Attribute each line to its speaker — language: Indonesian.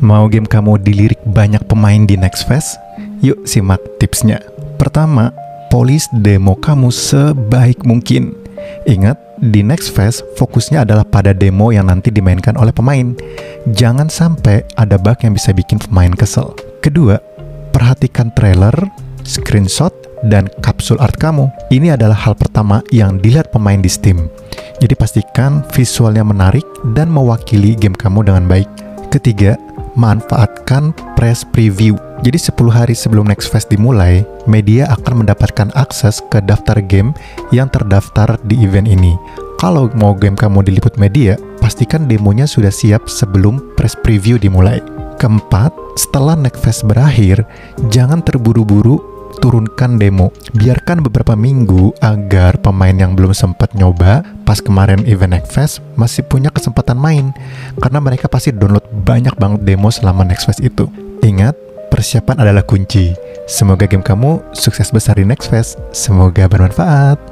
Speaker 1: Mau game kamu dilirik banyak pemain di Next Fest? Yuk simak tipsnya. Pertama, polis demo kamu sebaik mungkin. Ingat, di Next Fest fokusnya adalah pada demo yang nanti dimainkan oleh pemain. Jangan sampai ada bug yang bisa bikin pemain kesel. Kedua, perhatikan trailer, screenshot, dan kapsul art kamu. Ini adalah hal pertama yang dilihat pemain di Steam. Jadi pastikan visualnya menarik dan mewakili game kamu dengan baik. Ketiga, manfaatkan press preview. Jadi 10 hari sebelum Next Fest dimulai, media akan mendapatkan akses ke daftar game yang terdaftar di event ini. Kalau mau game kamu diliput media, pastikan demonya sudah siap sebelum press preview dimulai. Keempat, setelah Next Fest berakhir, jangan terburu-buru turunkan demo. Biarkan beberapa minggu agar pemain yang belum sempat nyoba pas kemarin event Nextfest masih punya kesempatan main karena mereka pasti download banyak banget demo selama Nextfest itu. Ingat, persiapan adalah kunci. Semoga game kamu sukses besar di Nextfest. Semoga bermanfaat.